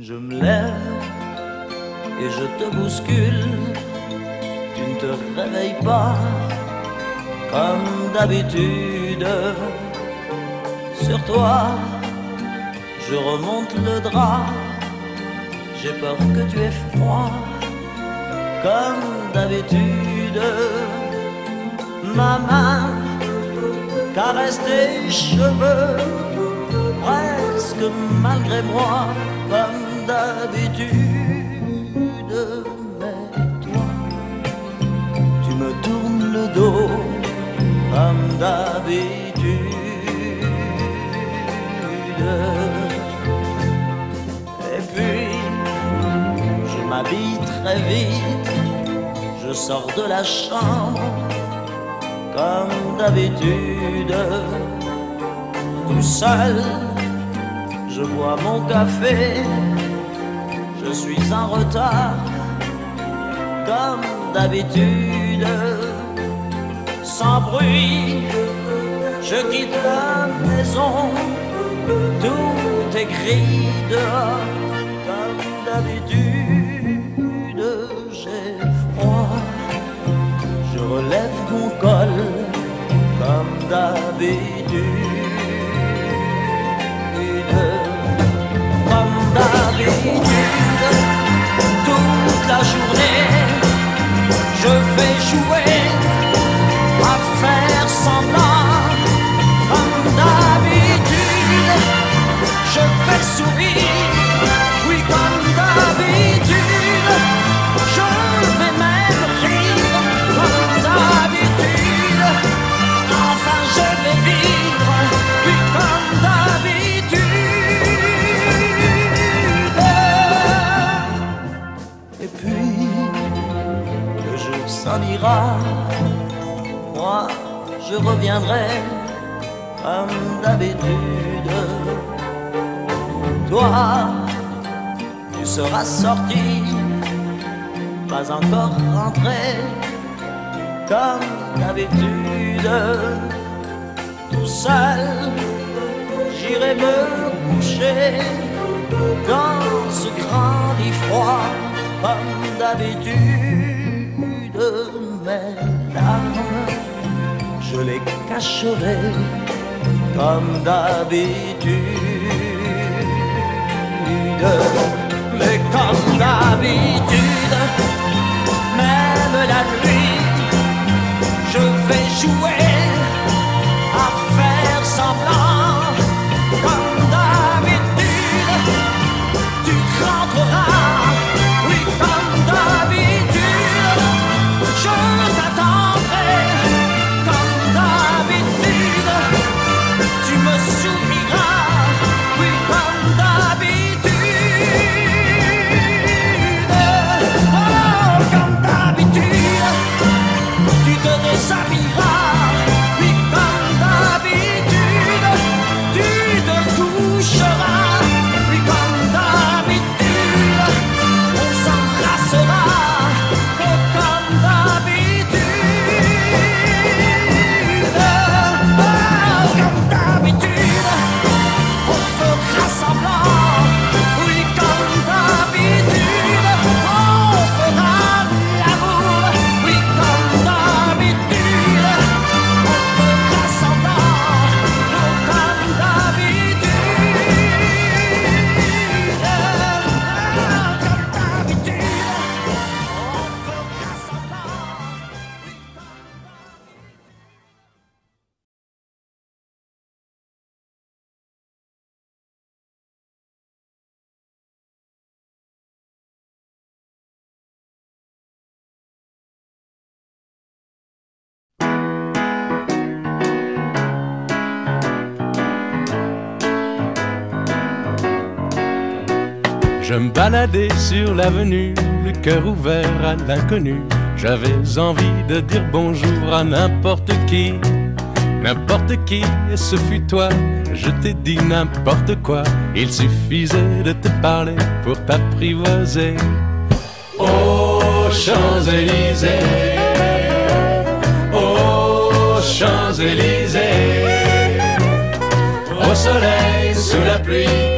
Je me lève et je te bouscule. Tu ne te réveilles pas comme d'habitude. Sur toi, je remonte le drap. J'ai peur que tu aies froid comme d'habitude. Ma main caresse tes cheveux presque malgré moi d'habitude. Mais toi, tu me tournes le dos comme d'habitude. Et puis, je m'habille très vite, je sors de la chambre comme d'habitude, tout seul, je bois mon café, je suis en retard, comme d'habitude, sans bruit, je quitte la maison, tout est gris dehors, comme d'habitude, j'ai froid, je relève mon col, comme d'habitude. D'habitude, toute la journée, je vais jouer s'en ira, moi, je reviendrai comme d'habitude. Toi, tu seras sorti, pas encore rentré, comme d'habitude. Tout seul, j'irai me coucher dans ce grand lit froid, comme d'habitude. Mes larmes, je les cacherai comme d'habitude. Mais comme d'habitude, même la nuit, je vais jouer Je me baladais sur l'avenue, le cœur ouvert à l'inconnu. J'avais envie de dire bonjour à n'importe qui, n'importe qui, et ce fut toi. Je t'ai dit n'importe quoi, il suffisait de te parler pour t'apprivoiser. Aux Champs-Élysées, aux Champs-Élysées, au soleil, sous la pluie,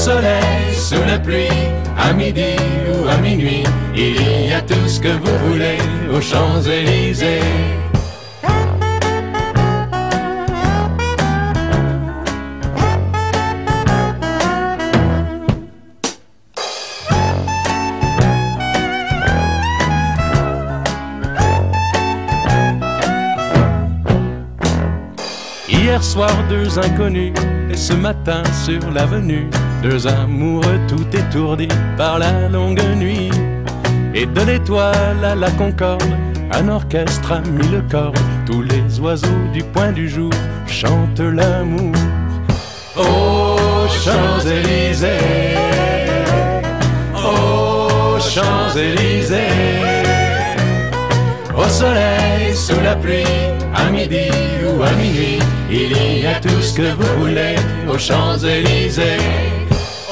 soleil, sous la pluie, à midi ou à minuit, il y a tout ce que vous voulez aux Champs-Élysées. Hier soir, deux inconnus, et ce matin sur l'avenue, deux amoureux tout étourdis par la longue nuit. Et de l'étoile à la concorde, un orchestre a mis le. Tous les oiseaux du point du jour chantent l'amour. Aux Champs-Élysées, aux Champs-Élysées, au soleil, sous la pluie, à midi ou à minuit, il y a tout ce que vous voulez aux Champs-Élysées.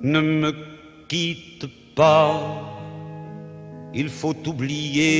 Ne me quitte pas, il faut oublier